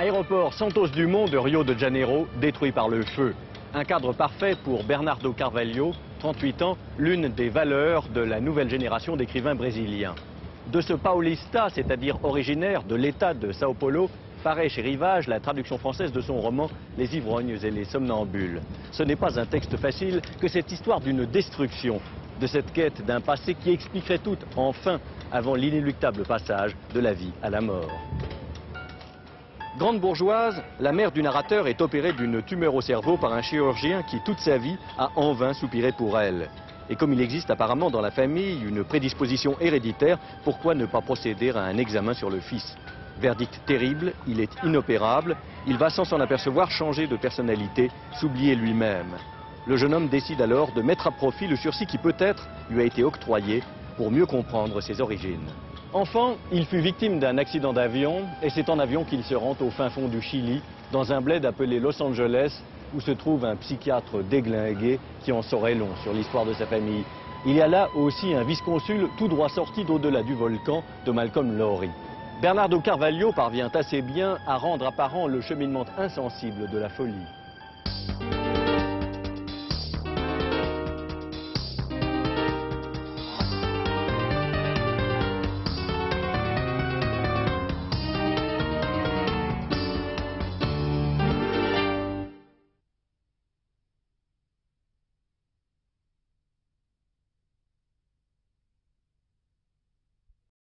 Aéroport Santos Dumont de Rio de Janeiro, détruit par le feu. Un cadre parfait pour Bernardo Carvalho, 38 ans, l'une des valeurs de la nouvelle génération d'écrivains brésiliens. De ce Paulista, c'est-à-dire originaire de l'État de Sao Paulo, paraît chez Rivage la traduction française de son roman Les ivrognes et les somnambules. Ce n'est pas un texte facile que cette histoire d'une destruction, de cette quête d'un passé qui expliquerait tout, enfin, avant l'inéluctable passage de la vie à la mort. Grande bourgeoise, la mère du narrateur est opérée d'une tumeur au cerveau par un chirurgien qui, toute sa vie, a en vain soupiré pour elle. Et comme il existe apparemment dans la famille une prédisposition héréditaire, pourquoi ne pas procéder à un examen sur le fils? Verdict terrible, il est inopérable, il va sans s'en apercevoir changer de personnalité, s'oublier lui-même. Le jeune homme décide alors de mettre à profit le sursis qui peut-être lui a été octroyé pour mieux comprendre ses origines. Enfant, il fut victime d'un accident d'avion et c'est en avion qu'il se rend au fin fond du Chili, dans un bled appelé Los Angeles, où se trouve un psychiatre déglingué qui en saurait long sur l'histoire de sa famille. Il y a là aussi un vice-consul tout droit sorti d'au-delà du volcan de Malcolm Lowry. Bernardo Carvalho parvient assez bien à rendre apparent le cheminement insensible de la folie.